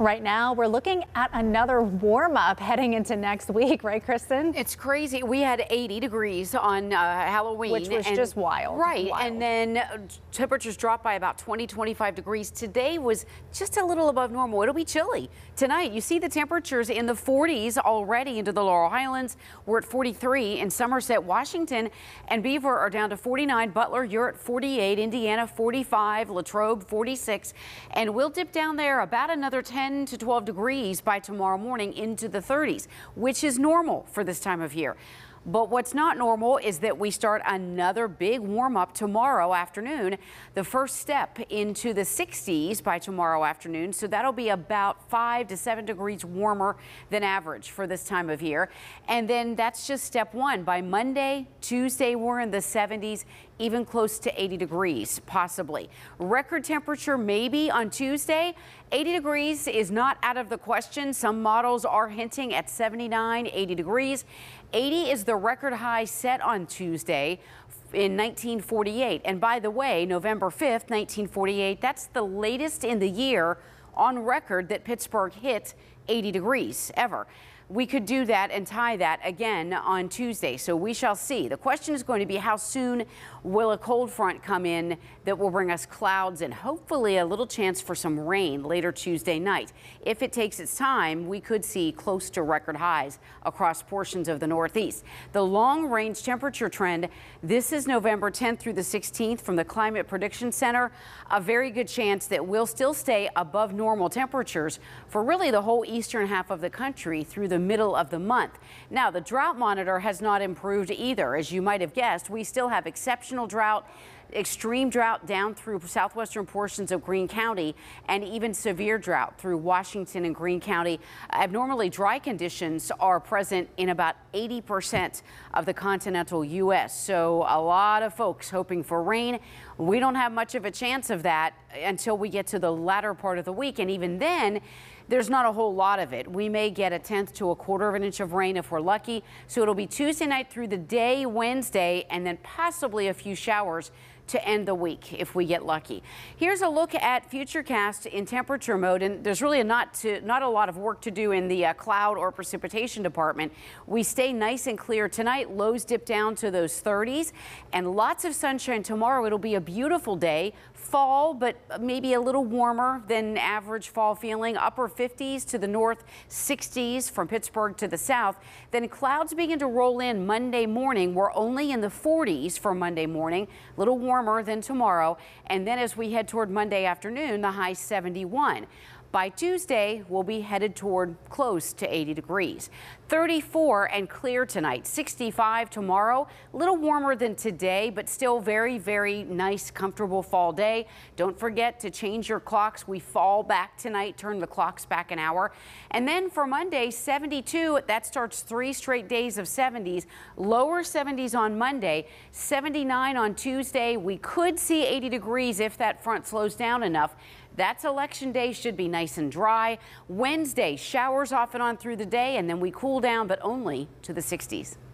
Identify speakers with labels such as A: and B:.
A: Right now, we're looking at another warm up heading into next week, right, Kristin?
B: It's crazy. We had 80 degrees on uh, Halloween.
A: Which was
B: and,
A: just wild.
B: Right.
A: Wild.
B: And then uh, temperatures dropped by about 20, 25 degrees. Today was just a little above normal. It'll be chilly tonight. You see the temperatures in the 40s already into the Laurel Highlands. We're at 43 in Somerset, Washington, and Beaver are down to 49. Butler, you're at 48. Indiana, 45. Latrobe, 46. And we'll dip down there about another 10 10 to 12 degrees by tomorrow morning into the 30s, which is normal for this time of year. But what's not normal is that we start another big warm up tomorrow afternoon. The first step into the 60s by tomorrow afternoon. So that'll be about five to seven degrees warmer than average for this time of year. And then that's just step one. By Monday, Tuesday, we're in the 70s, even close to 80 degrees, possibly. Record temperature maybe on Tuesday. 80 degrees is not out of the question. Some models are hinting at 79, 80 degrees. 80 is the record high set on Tuesday in 1948. And by the way, November 5th, 1948, that's the latest in the year on record that Pittsburgh hit 80 degrees ever we could do that and tie that again on Tuesday. So we shall see. The question is going to be how soon will a cold front come in that will bring us clouds and hopefully a little chance for some rain later Tuesday night. If it takes its time, we could see close to record highs across portions of the Northeast. The long range temperature trend, this is November 10th through the 16th from the Climate Prediction Center. A very good chance that we'll still stay above normal temperatures for really the whole eastern half of the country through the middle of the month. Now, the drought monitor has not improved either. As you might have guessed, we still have exceptional drought extreme drought down through southwestern portions of Greene County and even severe drought through Washington and Greene County. Abnormally dry conditions are present in about 80% of the continental U.S. So a lot of folks hoping for rain. We don't have much of a chance of that until we get to the latter part of the week. And even then, there's not a whole lot of it. We may get a tenth to a quarter of an inch of rain if we're lucky. So it'll be Tuesday night through the day, Wednesday, and then possibly a few showers to end the week if we get lucky. Here's a look at Futurecast in temperature mode, and there's really not to, not a lot of work to do in the uh, cloud or precipitation department. We stay nice and clear tonight. Lows dip down to those 30s, and lots of sunshine tomorrow. It'll be a beautiful day, fall, but maybe a little warmer than average fall feeling. Upper 50s to the north, 60s from Pittsburgh to the south. Then clouds begin to roll in Monday morning. We're only in the 40s for Monday morning, a little warmer than tomorrow. And then as we head toward Monday afternoon, the high 71. By Tuesday, we'll be headed toward close to 80 degrees. 34 and clear tonight, 65 tomorrow. A little warmer than today, but still very, very nice, comfortable fall day. Don't forget to change your clocks. We fall back tonight, turn the clocks back an hour. And then for Monday, 72, that starts three straight days of 70s. Lower 70s on Monday, 79 on Tuesday. We could see 80 degrees if that front slows down enough. That's election day, should be nice and dry. Wednesday, showers off and on through the day, and then we cool down, but only to the 60s.